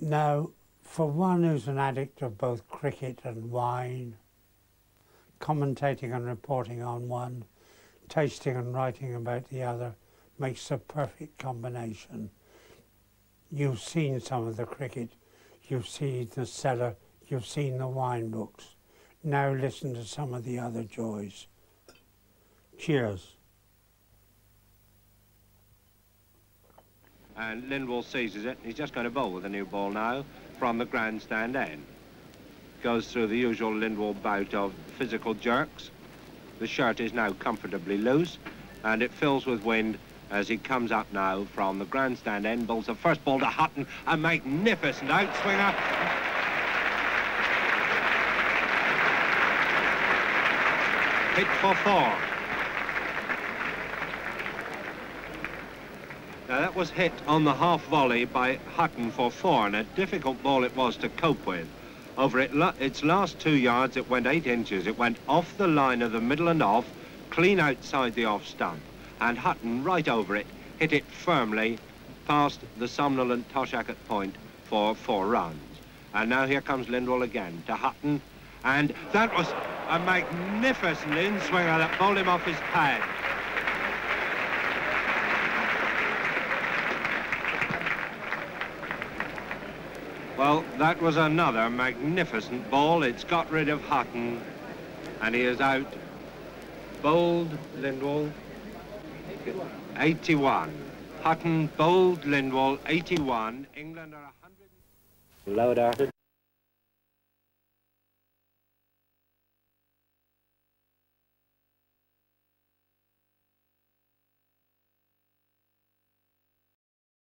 Now, for one who's an addict of both cricket and wine, commentating and reporting on one, tasting and writing about the other makes a perfect combination. You've seen some of the cricket, you've seen the cellar, you've seen the wine books. Now listen to some of the other joys. Cheers. Uh, and Lindwall seizes it. He's just going to bowl with a new ball now from the grandstand end. Goes through the usual Lindwall bout of physical jerks. The shirt is now comfortably loose and it fills with wind as he comes up now from the grandstand end. Bowls the first ball to Hutton, a magnificent outswinger. Hit for four. Now that was hit on the half volley by Hutton for four, and a difficult ball it was to cope with. Over it, its last two yards, it went eight inches. It went off the line of the middle and off, clean outside the off stump. And Hutton, right over it, hit it firmly past the somnolent Toshack at point for four runs. And now here comes Lindwall again to Hutton. And that was a magnificent in-swinger that bowled him off his pad. Well, that was another magnificent ball. It's got rid of Hutton, and he is out. Bowled, Lindwall, 81. Hutton Bowled, Lindwall, 81. England are 100. Low darted.